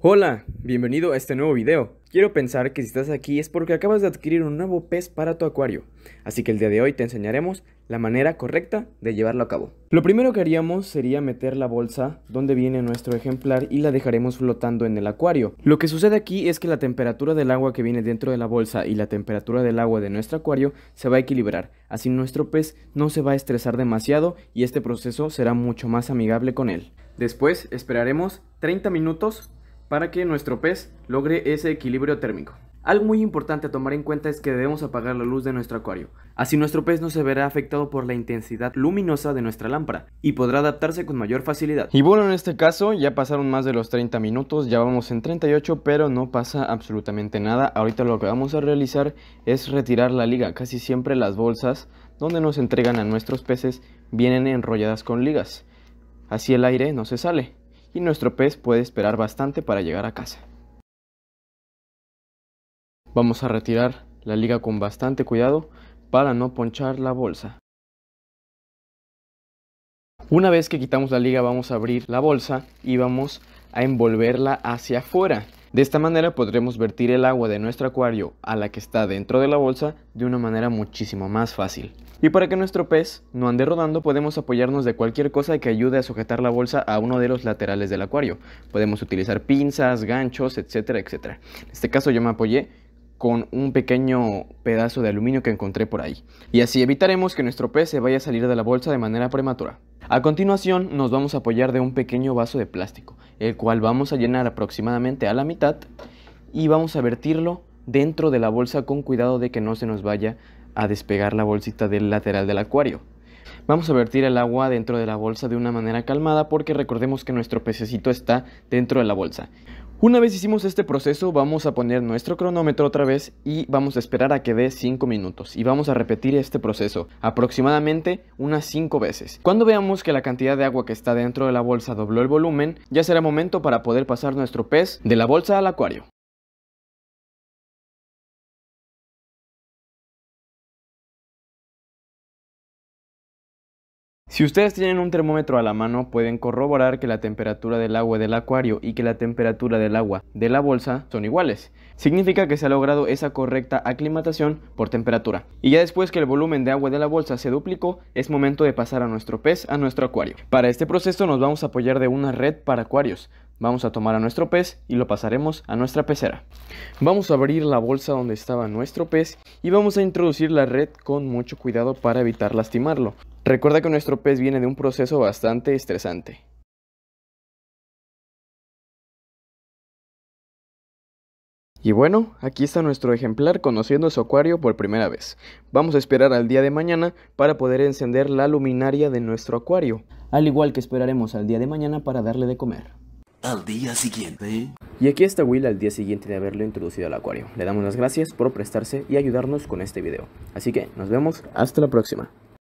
Hola, bienvenido a este nuevo video. Quiero pensar que si estás aquí es porque acabas de adquirir un nuevo pez para tu acuario, así que el día de hoy te enseñaremos la manera correcta de llevarlo a cabo. Lo primero que haríamos sería meter la bolsa donde viene nuestro ejemplar y la dejaremos flotando en el acuario. Lo que sucede aquí es que la temperatura del agua que viene dentro de la bolsa y la temperatura del agua de nuestro acuario se va a equilibrar, así nuestro pez no se va a estresar demasiado y este proceso será mucho más amigable con él. Después esperaremos 30 minutos para que nuestro pez logre ese equilibrio térmico. Algo muy importante a tomar en cuenta es que debemos apagar la luz de nuestro acuario, así nuestro pez no se verá afectado por la intensidad luminosa de nuestra lámpara y podrá adaptarse con mayor facilidad. Y bueno, en este caso ya pasaron más de los 30 minutos, ya vamos en 38, pero no pasa absolutamente nada. Ahorita lo que vamos a realizar es retirar la liga, casi siempre las bolsas donde nos entregan a nuestros peces vienen enrolladas con ligas, así el aire no se sale y nuestro pez puede esperar bastante para llegar a casa. Vamos a retirar la liga con bastante cuidado para no ponchar la bolsa. Una vez que quitamos la liga vamos a abrir la bolsa y vamos a envolverla hacia afuera. De esta manera podremos vertir el agua de nuestro acuario a la que está dentro de la bolsa de una manera muchísimo más fácil. Y para que nuestro pez no ande rodando podemos apoyarnos de cualquier cosa que ayude a sujetar la bolsa a uno de los laterales del acuario. Podemos utilizar pinzas, ganchos, etcétera, etcétera. En este caso yo me apoyé con un pequeño pedazo de aluminio que encontré por ahí. Y así evitaremos que nuestro pez se vaya a salir de la bolsa de manera prematura. A continuación nos vamos a apoyar de un pequeño vaso de plástico, el cual vamos a llenar aproximadamente a la mitad y vamos a vertirlo dentro de la bolsa con cuidado de que no se nos vaya a despegar la bolsita del lateral del acuario. Vamos a vertir el agua dentro de la bolsa de una manera calmada porque recordemos que nuestro pececito está dentro de la bolsa. Una vez hicimos este proceso vamos a poner nuestro cronómetro otra vez y vamos a esperar a que dé 5 minutos y vamos a repetir este proceso aproximadamente unas 5 veces. Cuando veamos que la cantidad de agua que está dentro de la bolsa dobló el volumen, ya será momento para poder pasar nuestro pez de la bolsa al acuario. Si ustedes tienen un termómetro a la mano, pueden corroborar que la temperatura del agua del acuario y que la temperatura del agua de la bolsa son iguales. Significa que se ha logrado esa correcta aclimatación por temperatura. Y ya después que el volumen de agua de la bolsa se duplicó, es momento de pasar a nuestro pez a nuestro acuario. Para este proceso nos vamos a apoyar de una red para acuarios. Vamos a tomar a nuestro pez y lo pasaremos a nuestra pecera. Vamos a abrir la bolsa donde estaba nuestro pez y vamos a introducir la red con mucho cuidado para evitar lastimarlo. Recuerda que nuestro pez viene de un proceso bastante estresante. Y bueno, aquí está nuestro ejemplar conociendo su acuario por primera vez. Vamos a esperar al día de mañana para poder encender la luminaria de nuestro acuario, al igual que esperaremos al día de mañana para darle de comer. Al día siguiente. Y aquí está Will al día siguiente de haberlo introducido al acuario. Le damos las gracias por prestarse y ayudarnos con este video. Así que nos vemos hasta la próxima.